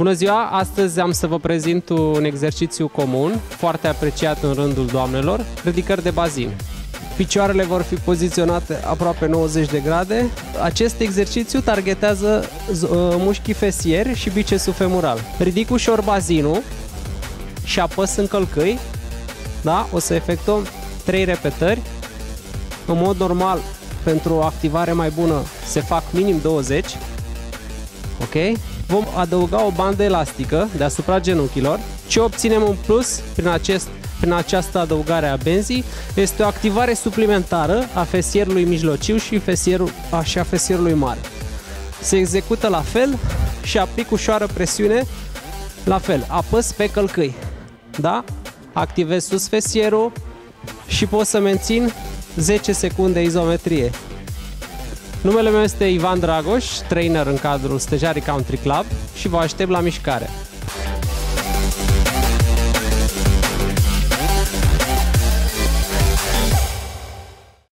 Bună ziua! Astăzi am să vă prezint un exercițiu comun, foarte apreciat în rândul doamnelor, ridicări de bazin. Picioarele vor fi poziționate aproape 90 de grade. Acest exercițiu targetează uh, mușchii fesieri și bicesul femoral. Ridic ușor bazinul și apăs în călcâi. Da? O să efectuăm 3 repetări. În mod normal, pentru o activare mai bună, se fac minim 20. Ok? Vom adăuga o bandă elastică deasupra genunchilor. Ce obținem în plus prin, acest, prin această adăugare a benzii este o activare suplimentară a fesierului mijlociu și, fesierul, a, și a fesierului mare. Se execută la fel și aplic ușoară presiune la fel. Apăs pe călcâi. Da? Activez sus fesierul și pot să mențin 10 secunde izometrie. Numele meu este Ivan Dragoș, trainer în cadrul Stejarii Country Club și vă aștept la mișcare.